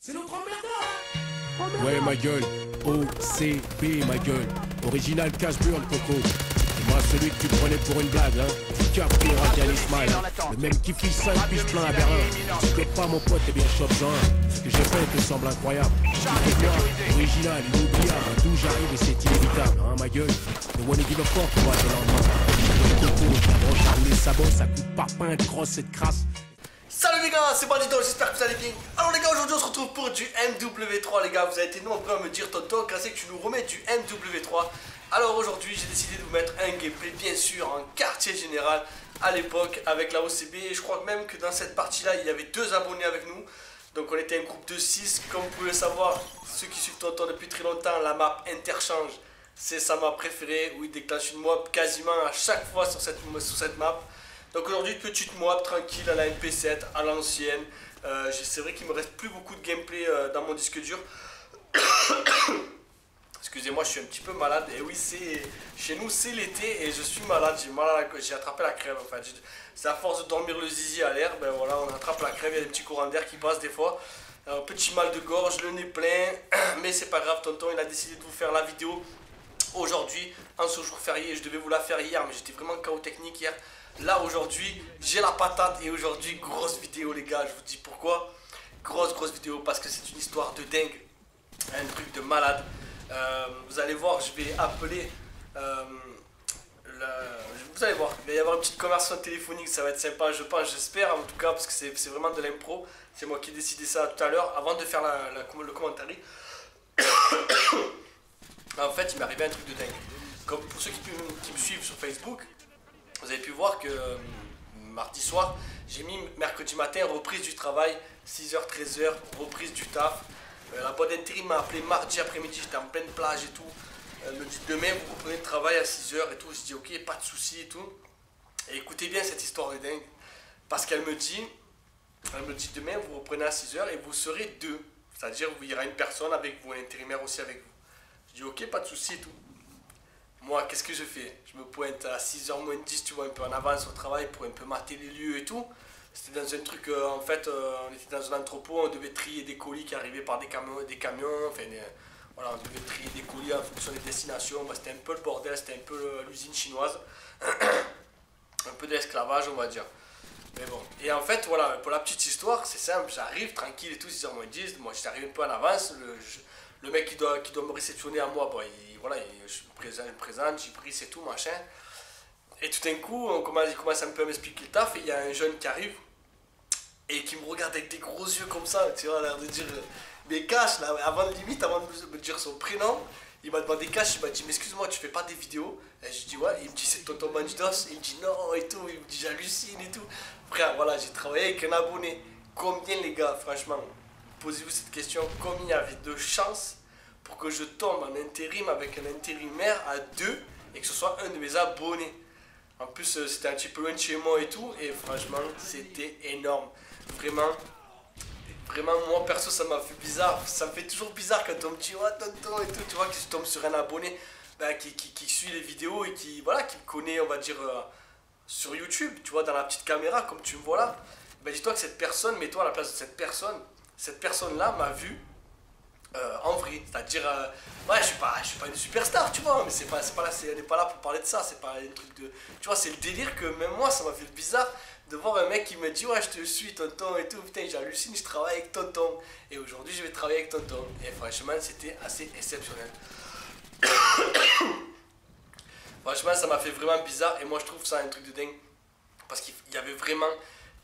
C'est notre emmerdeur Ouais, ma gueule. OCB, ma gueule. Original cash burn, Coco. C'est moi celui que tu prenais pour une blague, hein. Capri, Radial Ismail. Le même qui fiche 5 piges plein à Berlin. Tu fais pas, mon pote, t'es bien chop Ce que j'ai fait te semble incroyable. Moi, original, inoubliable. D'où j'arrive et c'est inévitable, hein, ma gueule. Le one give a fuck, moi, le lendemain. Coco, broche à les sabots, ça coûte pas pain, grosse cette crasse. Salut les gars, c'est Bandito, j'espère que vous allez bien. Alors les gars, aujourd'hui on se retrouve pour du MW3 les gars. Vous avez été nombreux à me dire Tonton, quand c'est que tu nous remets du MW3 Alors aujourd'hui j'ai décidé de vous mettre un gameplay bien sûr en quartier général à l'époque avec la OCB. Et je crois même que dans cette partie là il y avait deux abonnés avec nous. Donc on était un groupe de 6. Comme vous pouvez le savoir, ceux qui suivent Tonton depuis très longtemps, la map interchange. C'est sa map préférée où il déclenche une mob quasiment à chaque fois sur cette, sur cette map. Donc aujourd'hui, petite mob tranquille à la MP7, à l'ancienne. Euh, c'est vrai qu'il me reste plus beaucoup de gameplay euh, dans mon disque dur. Excusez-moi, je suis un petit peu malade. Et oui, c'est chez nous, c'est l'été et je suis malade. J'ai mal attrapé la crève. En fait, c'est à force de dormir le zizi à l'air. Ben voilà, on attrape la crève. Il y a des petits courants d'air qui passent des fois. Petit mal de gorge, le nez plein. Mais c'est pas grave, tonton. Il a décidé de vous faire la vidéo aujourd'hui, en ce jour férié. Je devais vous la faire hier, mais j'étais vraiment chaos technique hier. Là aujourd'hui, j'ai la patate et aujourd'hui, grosse vidéo les gars, je vous dis pourquoi. Grosse grosse vidéo parce que c'est une histoire de dingue, un truc de malade. Euh, vous allez voir, je vais appeler... Euh, vous allez voir, il va y avoir une petite conversation téléphonique, ça va être sympa, je pense, j'espère en tout cas, parce que c'est vraiment de l'impro. C'est moi qui ai décidé ça tout à l'heure, avant de faire le commentaire. en fait, il m'est arrivé un truc de dingue. Comme pour ceux qui me suivent sur Facebook, vous avez pu voir que euh, mardi soir, j'ai mis mercredi matin reprise du travail, 6h, 13h, reprise du taf. Euh, la boîte d'intérim m'a appelé mardi après-midi, j'étais en pleine plage et tout. Elle me dit demain vous reprenez le travail à 6h et tout. Je dis ok, pas de souci et tout. Et écoutez bien cette histoire de dingue. Parce qu'elle me dit, elle me dit demain vous reprenez à 6h et vous serez deux. C'est-à-dire il y aura une personne avec vous, un intérimaire aussi avec vous. Je dis ok, pas de souci et tout. Moi, qu'est-ce que je fais? Je me pointe à 6h moins 10, tu vois, un peu en avance au travail pour un peu mater les lieux et tout. C'était dans un truc, euh, en fait, euh, on était dans un entrepôt, on devait trier des colis qui arrivaient par des camions, des camions enfin, voilà, on devait trier des colis en fonction des destinations. Bah, c'était un peu le bordel, c'était un peu euh, l'usine chinoise. un peu d'esclavage, on va dire. Mais bon. Et en fait, voilà, pour la petite histoire, c'est simple, j'arrive tranquille et tout, 6h moins 10, moi j'arrive un peu en avance, le mec qui doit, qui doit me réceptionner à moi, bon, il, voilà, je me présente, j'y prie, c'est tout, machin. Et tout d'un coup, il commence un peu à m'expliquer le taf, et il y a un jeune qui arrive, et qui me regarde avec des gros yeux comme ça, tu vois, l'air de dire, mais cache, là, avant limite, avant de me dire son prénom, il m'a demandé cash, il m'a dit, mais excuse-moi, tu fais pas des vidéos? Et je dis, ouais, il me dit, c'est Tonton Mandidos, il me dit, non, et tout, il me dit, j'hallucine et tout. Frère, voilà, j'ai travaillé avec un abonné. Combien, les gars, franchement, posez-vous cette question, combien il y avait de chances pour que je tombe en intérim avec un intérimaire à deux et que ce soit un de mes abonnés. En plus, euh, c'était un petit peu loin de chez moi et tout, et franchement, c'était énorme. Vraiment, vraiment, moi perso, ça m'a fait bizarre. Ça me fait toujours bizarre quand on me dit, oh, tonton et tout, tu vois, que je tombe sur un abonné bah, qui, suit les vidéos et qui, voilà, qui me connaît, on va dire, euh, sur YouTube, tu vois, dans la petite caméra, comme tu me vois là. Bah, dis-toi que cette personne, mets-toi à la place de cette personne, cette personne-là m'a vu euh, en vrai. C'est-à-dire, euh, ouais, je suis pas, je suis pas une superstar, tu vois, mais c'est pas, pas là, elle n'est pas là pour parler de ça, c'est pas un truc de, tu vois, c'est le délire que même moi, ça m'a fait bizarre de voir un mec qui me dit ouais, je te suis, tonton et tout, putain, j'hallucine, je travaille avec tonton, et aujourd'hui, je vais travailler avec tonton, et franchement, c'était assez exceptionnel. franchement, ça m'a fait vraiment bizarre, et moi, je trouve ça un truc de dingue, parce qu'il y avait vraiment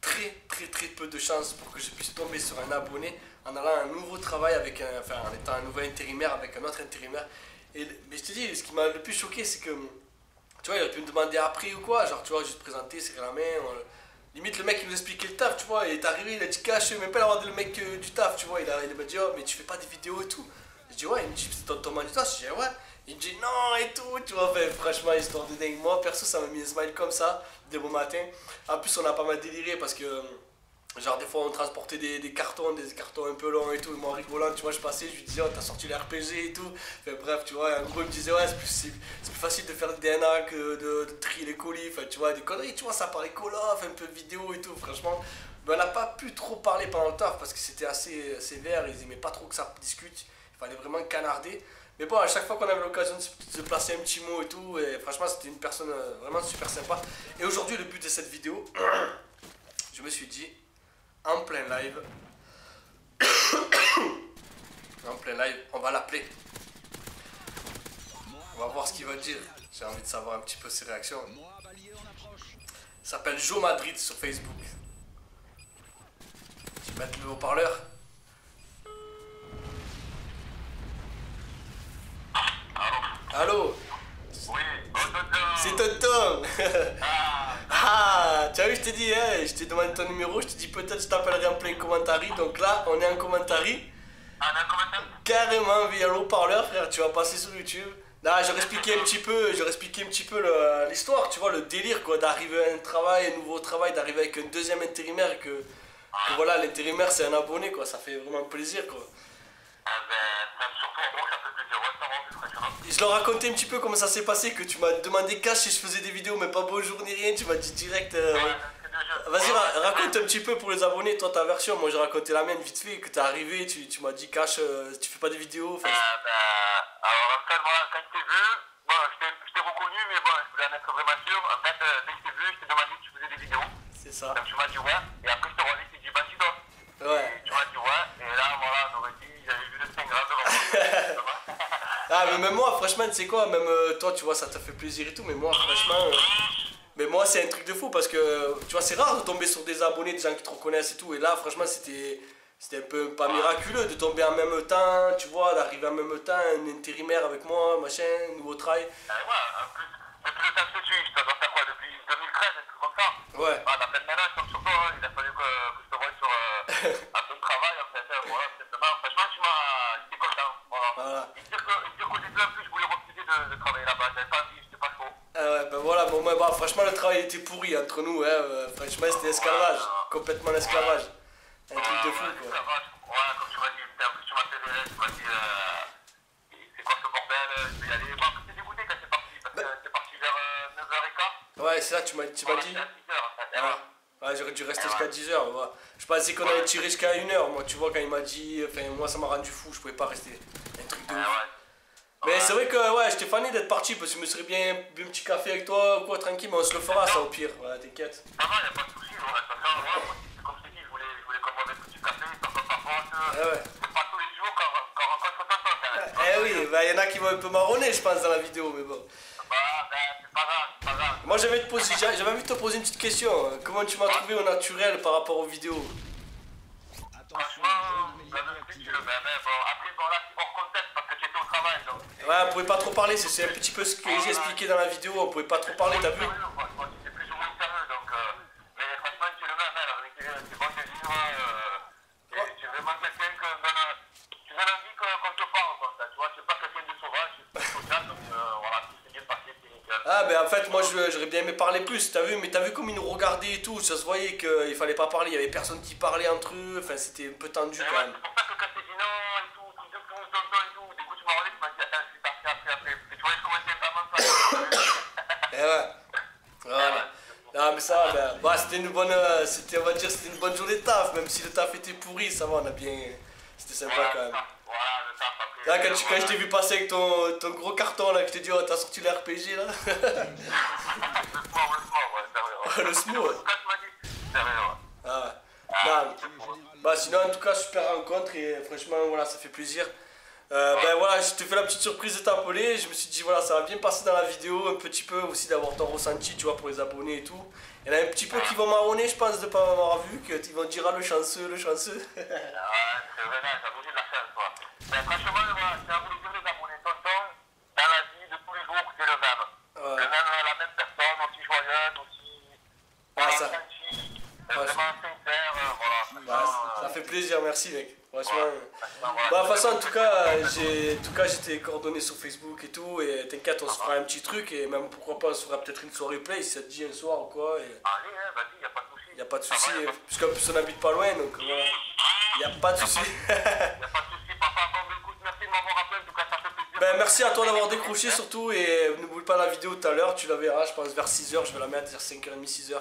très, très, très peu de chances pour que je puisse tomber sur un abonné en allant à un nouveau travail avec un, enfin en étant un nouveau intérimaire avec un autre intérimaire. Et, mais je te dis, ce qui m'a le plus choqué, c'est que, tu vois, il aurait pu me demander après ou quoi, genre, tu vois, juste présenter, serrer la main. limite, le mec, il nous expliquait le taf, tu vois, il est arrivé, il a dit, cache, même pas l'avoir le mec euh, du taf, tu vois, il, a, il m'a dit, oh, mais tu fais pas des vidéos et tout. Je dis, ouais, il me dit, c'est ton, ton du taf, je dis, ouais. Il me dit, non, et tout, tu vois, enfin, franchement, histoire de dingue. Moi, perso, ça m'a mis un smile comme ça, dès bon matin. En plus, on a pas mal déliré parce que Genre des fois on transportait des, cartons, des cartons un peu longs et tout, moi rigolant, tu vois, je passais, je lui disais, oh, t'as sorti les RPG et tout. Enfin, bref, tu vois, en gros, il me disait, ouais, c'est plus, facile de faire le DNA que de, trier les colis, enfin, tu vois, des conneries, tu vois, ça parlait Call of, un peu vidéo et tout, franchement. Mais on n'a pas pu trop parler pendant le taf parce que c'était assez euh, sévère, ils aimaient pas trop que ça discute, il fallait vraiment canarder. Mais bon, à chaque fois qu'on avait l'occasion de se, placer un petit mot et tout, et franchement, c'était une personne euh, vraiment super sympa. Et aujourd'hui, le but de cette vidéo, je me suis dit, en plein live, en plein live, on va l'appeler. On va voir ce qu'il va dire. J'ai envie de savoir un petit peu ses réactions. Il s'appelle Joe Madrid sur Facebook. Tu peux mettre le haut-parleur Allô Oui, oh, Tonton. C'est Tonton Ah, tu as vu, je t'ai dit, hein, je t'ai demandé ton numéro, je t'ai dit peut-être je t'appellerai en plein commentary. Donc là, on est en commentary. Ah, non, comment ça carrément via l'haut-parleur, frère, tu vas passer sur YouTube. Là, j'aurais expliqué un petit peu, j'aurais expliqué un petit peu l'histoire, tu vois, le délire, quoi, d'arriver à un travail, un nouveau travail, d'arriver avec un deuxième intérimaire, que, que voilà, l'intérimaire, c'est un abonné, quoi, ça fait vraiment plaisir, quoi. Ah, ben, ça me surprend, moi, ça fait plaisir. Ouais, ça rend plus impressionnant. Et je leur racontais un petit peu comment ça s'est passé, que tu m'as demandé cash si je faisais des vidéos, mais pas bonjour ni rien, tu m'as dit direct... euh. Vas-y, ra- raconte un petit peu pour les abonnés, toi, ta version. Moi, j'ai raconté la mienne vite fait, que t'es arrivé, tu, tu m'as dit cash, euh, tu fais pas des vidéos, Ah, ben, alors, en fait, moi, quand je t'ai vu, bon, je t'ai- je t'ai reconnu, mais bon, je voulais en être vraiment sûr. En fait, euh, dès que je t'ai vu, je t'ai demandé si tu faisais des vidéos. c'est ça. Donc, tu m'as dit ouais. Et après, je t'ai revu, je t'ai dit, bah, tu dois. Ouais. Tu m'as dit ouais. Et là, voilà, on aurait dit, j'avais vu le 5 grades devant moi. Ah, mais même moi, franchement, tu sais quoi, même euh, toi, tu vois, ça te fait plaisir et tout, mais moi, franchement. euh, mais moi, c'est un truc de fou parce que, tu vois, c'est rare de tomber sur des abonnés, des gens qui te reconnaissent et tout. Et là, franchement, c'était. C'était un peu pas miraculeux de tomber en même temps, tu vois, d'arriver en même temps, un intérimaire avec moi, machin, nouveau travail. Euh, ouais, en plus, depuis le temps que je suis, je dois faire quoi depuis 2013, un truc comme ça? Ouais. Ah, le ménage comme sur toi, hein. il a fallu que, que je te voie sur euh, un peu de travail, en fait, hein, voilà, simplement. Franchement, tu m'as. J'étais content, voilà. Voilà. Et dire que- et dire qu'au début, en plus, je voulais refuser de, de travailler là-bas, j'avais pas j'étais pas chaud. Ah ouais, ben voilà, bon, moi, bah, franchement, le travail était pourri entre nous, hein, euh, franchement, c'était esclavage, complètement l'esclavage. Un truc de fou, quoi. Ouais, comme tu m'as dit, tu m'as fait des tu m'as dit, euh, c'est quoi ce bordel, je vais y aller. Bon, après, t'es dégoûté quand c'est parti, parce que c'est parti vers euh, 9h15. Ouais, c'est ça, tu m'as tu m'as dit. Voilà, c'est à 6h, en fait, et Ouais, voilà. J'aurais dû rester jusqu'à 10h. Ouais. Je pensais qu'on allait tirer jusqu'à 1h. Moi, tu vois, quand il m'a dit. Enfin, moi, ça m'a rendu fou, je pouvais pas rester. Un truc de Ouais, ouais. Mais c'est vrai que ouais, j'étais fané d'être parti parce que je me serais bien bu un petit café avec toi ou quoi, tranquille, mais on se le fera ça au pire. Ouais, t'inquiète. Ça va, y'a pas de soucis, ouais. Ouais, moi, c'est comme je t'ai dit, je voulais, je boive un petit café, rapproche. Ah ouais. C'est pas tous les jours qu'on rencontre tonton, quand même. Eh oui, bah, il y en a qui vont un peu marronner, je pense, dans la vidéo, mais bon. Bah, ben, c'est pas grave, c'est pas grave. Moi, j'avais poser- envie de te poser une petite question. Comment tu m'as trouvé au naturel par rapport aux vidéos? Franchement, le mets, mais bon, après, bon, là, c'est hors contexte parce que tu étais au travail, donc. Ouais, on pouvait pas trop parler, c'est un petit peu ce que j'ai expliqué dans la vidéo, on pouvait pas trop parler, t'as vu? C'est plus ou moins sérieux, donc. euh, mais franchement, tu le mets, la vérité, c'est bon de vivre. Euh, tu es vraiment quelqu'un que donne. Euh. Ah ben en fait moi je- j'aurais bien aimé parler plus, t'as vu, mais t'as vu comme ils nous regardaient et tout, ça se voyait qu'il fallait pas parler, il y avait personne qui parlait entre eux, enfin c'était un peu tendu Et quand ouais, même. c'est pour ça que quand t'es dit non et tout, truc de fou, tonton et tout, du coup tu m'as relé, tu m'as dit attends, je suis parti après, après. Et tu vois, je commençais à vraiment ça. Et ouais. Voilà. Non mais ça, ben, bah, c'était une bonne, euh, c'était on va dire c'était une bonne journée de taf, même si le taf était pourri, ça va, on a bien, c'était sympa quand même. Voilà, le taf. Là quand, tu, quand je t'ai vu passer avec ton, ton gros carton là, que je t'ai dit oh t'as sorti le RPG là. Le sport, le ouais, le smo, ouais. Ah ouais. Non, Bah sinon en tout cas super rencontre et franchement voilà ça fait plaisir. Euh, ben voilà je te fais la petite surprise de t'appeler, je me suis dit voilà ça va bien passer dans la vidéo un petit peu aussi d'avoir ton ressenti tu vois pour les abonnés et tout. Il y en a un petit peu qui vont marronner je pense de pas m'avoir vu, qu'ils vont dire ah le chanceux, le chanceux. Ouais, c'est vrai, la chance, toi. Franchement, voilà, c'est à vous de dire les abonnés, tonton, dans la vie de tous les jours, c'est le même. Ouais. Le même, la même personne, aussi joyeuse, aussi. Ah, ça- gentille, Ouais, vraiment sincère, euh, voilà. Bah, Franchement, ça euh, fait plaisir, merci mec. Franchement. Bah, de toute façon, en tout cas, j'ai, en tout cas, j'étais coordonné sur Facebook et tout, et t'inquiète, on se fera un petit truc, et même pourquoi pas, on se fera peut-être une soirée play si ça te dit un soir ou quoi. Et... Allez, hein, vas-y, y a pas de soucis. Y a pas de soucis, puisqu'en plus on habite pas loin, donc voilà. Y a pas de soucis. Pas de soucis, papa. Bon, bah, écoute, merci de m'avoir appelé, en tout cas, ça fait plaisir. Ben, merci à toi d'avoir décroché surtout, et n'oublie pas la vidéo tout à l'heure, tu la verras, je pense vers 6h, je vais la mettre vers 5h30, 6h.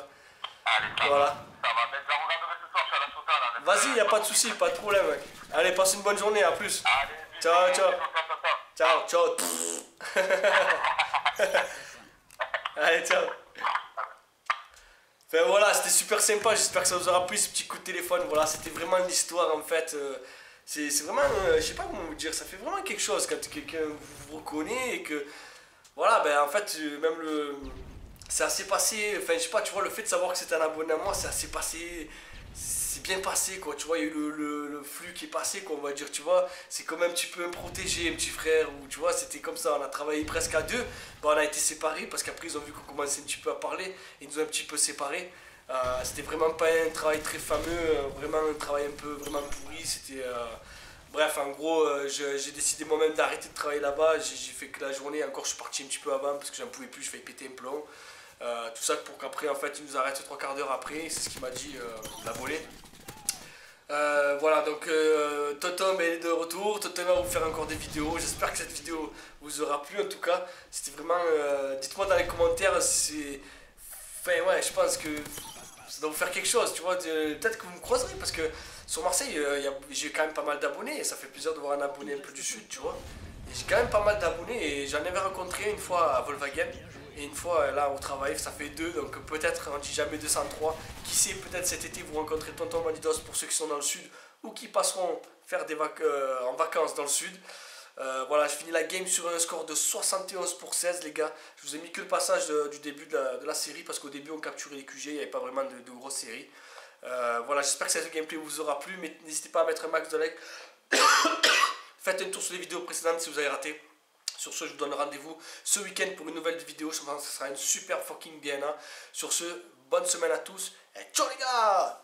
Allez, Voilà. va. Ça va, mais je la regarderai ce soir, je suis à la Sota, là. Vas-y, y a pas de soucis, pas de problème, mec. Allez, passe une bonne journée, à plus. Ciao, ciao. ciao, ciao. Allez, ciao. Enfin voilà, c'était super sympa, j'espère que ça vous aura plu ce petit coup de téléphone. Voilà, c'était vraiment l'histoire en fait. euh, c'est c'est vraiment, euh, je sais pas comment vous dire, ça fait vraiment quelque chose quand quelqu'un vous reconnaît et que, voilà, ben en fait, euh, même le. C'est assez passé, enfin je sais pas, tu vois, le fait de savoir que c'était un abonné à moi, c'est assez passé. C'est bien passé quoi, tu vois, il y a eu le, flux qui est passé quoi, on va dire, tu vois. C'est comme un petit peu un protégé, un petit frère, ou tu vois, c'était comme ça, on a travaillé presque à deux. Bon, on a été séparés parce qu'après ils ont vu qu'on commençait un petit peu à parler, ils nous ont un petit peu séparés. Euh, c'était vraiment pas un travail très fameux, euh, vraiment un travail un peu vraiment pourri. C'était. euh, Bref, en gros, j'ai décidé moi-même d'arrêter de travailler là-bas. J'ai fait que la journée, encore je suis parti un petit peu avant parce que j'en pouvais plus, je faisais péter un plomb. Tout ça pour qu'après, en fait, il nous arrête trois quarts d'heure après. C'est ce qu'il m'a dit, la volée. Euh, voilà, donc euh, Totom est de retour. Totom va vous faire encore des vidéos. J'espère que cette vidéo vous aura plu en tout cas. C'était vraiment. euh, Dites-moi dans les commentaires si. Enfin, ouais, je pense que ça doit vous faire quelque chose, tu vois. Peut-être que vous me croiserez parce que sur Marseille, euh, j'ai quand même pas mal d'abonnés et ça fait plaisir de voir un abonné un peu du sud, tu vois. J'ai quand même pas mal d'abonnés et j'en avais rencontré une fois à Volkswagen et une fois euh, là au travail, ça fait deux, donc peut-être on dit jamais 203. Qui sait, peut-être cet été vous rencontrez Tonton Manidos pour ceux qui sont dans le sud ou qui passeront faire des euh, en vacances dans le sud. Euh, voilà, je finis la game sur un score de 71 pour 16, les gars. Je vous ai mis que le passage du début de la, série parce qu'au début on capturait les QG, il n'y avait pas vraiment de, de grosses séries. Euh, voilà, j'espère que cette gameplay vous aura plu, mais n'hésitez pas à mettre un max de likes. Faites un tour sur les vidéos précédentes si vous avez raté. Sur ce, je vous donne rendez-vous ce week-end pour une nouvelle vidéo. Je pense que ce sera une super fucking DNA. Sur ce, bonne semaine à tous et ciao les gars